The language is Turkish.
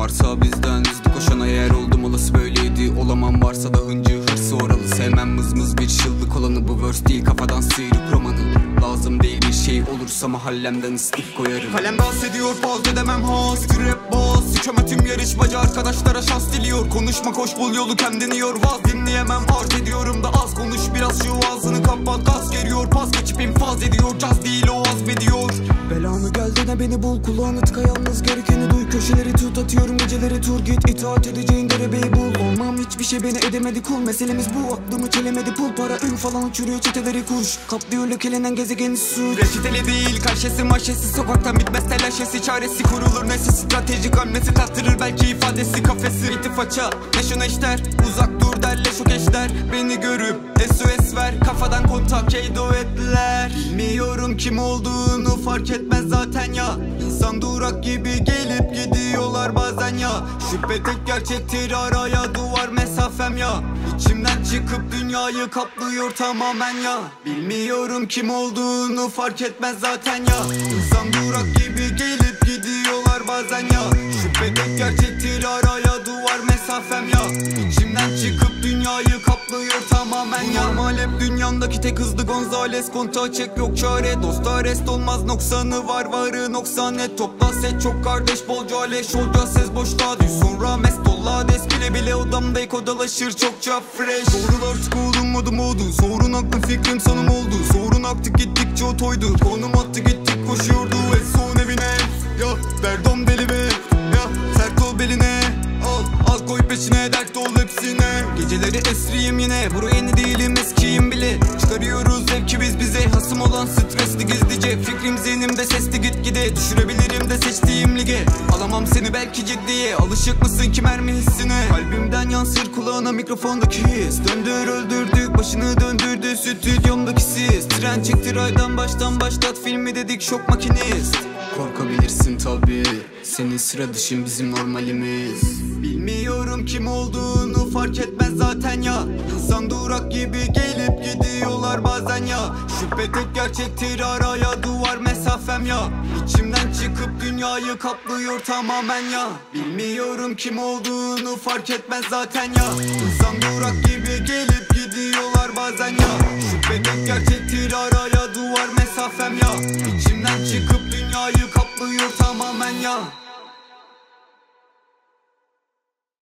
varsa bizden Hızlı koşan eğer oldum olası böyleydi. Olamam varsa da hıncı hırsı oralı. Sevmem mız mız bir çıllık olanı. Bu verse değil kafadan sıyrık romanı. Lazım değil bir şey olursa mahallemden istif koyarım. Kalem dans ediyor poz edemem has Rap boss. Tüm yarışmacı arkadaşlara şans diliyor. Konuşma koş bul yolu kendini yor. Vaz dinleyemem arz ediyorum da az Konuş. Biraz şu ağzını kapat gaz geliyor. Pas geçip infaz ediyor. Caz değil De beni bul kulağını tıka yalnız. Gerekeni duy Köşeleri tut atıyorum geceleri tur git. İtaat edeceğin derebeyi bul hiçbir şey beni edemedi. Kul Meselemiz bu. Aklımı çelemedi. Pul Para ün falan uçuruyor çeteleri kuş. Kaplıyor lekelenen gezegeni suç. Reçeteli değil karşısı maşesi. Sokaktan bitmez telaşesi. Çaresi kurulur nesi? Stratejik hamlesi. Tattırır belki ifadesi kafesi. İtifaça ne şu neşter Uzak dur derle şu eşler. Beni görüp SOS ver. Kafadan kontak keydo ettiler Bilmiyorum kim olduğunu fark etmez zaten ya. İnsan durak gibi gelip bazen ya. Şüphe tek gerçektir araya duvar mesafem ya. İçimden çıkıp dünyayı kaplıyor tamamen ya. Bilmiyorum kim olduğunu fark etmez zaten ya. İnsan durak gibi gelip gidiyorlar bazen ya. Şüphe tek gerçektir araya duvar mesafem ya. İçimden çıkıp dünyayı kaplıyor tamamen ya. Normal hep dünyamdaki tek hızlı Gonzales Kontağı çek yok çare. Dosta rest olmaz noksanı var varı noksan et Topla set çok kardeş bolca aleş Olca ses boşluğa düş sonra mest olla Des bile bile odamda odalaşır çokça fresh. Doğrular çıkıldım modu modu Sorun aklım fikrim sanım oldu. Sorun aktı gittikçe o toydu. Konum attı gittik koşuyordu. En son evine. Ya derdom deli mi Ya sert ol beline. Al al koy peşine dert ol hepsine. Geceleri esriyim yine. Buru yeni değilim bile Çıkarıyoruz zevki biz bize Hasım olan stresli gizlice. Fikrim zihnimde sesli gitgide. Düşürebilirim de seçtiğim lige. Alamam seni belki ciddiye. Alışık mısın ki mermi hissine? Kalbimden yansır kulağına mikrofondaki his. Döndür öldürdük başını döndürdü. Stüdyomdaki sis. Tren çıktı raydan baştan başlat. Filmi dedik şok makinist. Korkabilirsin tabi Senin sıra dışın bizim normalimiz. Bilmiyorum kim olduğunu fark etmez zaten ya. İnsan durak gibi gelip gidiyorlar bazen ya. Şüphe tek gerçektir araya duvar mesafem ya. İçimden çıkıp dünyayı kaplıyor tamamen ya. Bilmiyorum kim olduğunu fark etmez zaten ya. İnsan durak gibi gelip gidiyorlar bazen ya. Şüphe tek gerçektir araya duvar mesafem ya. İçimden çıkıp dünyayı kaplıyor tamamen ya